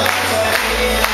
Yeah.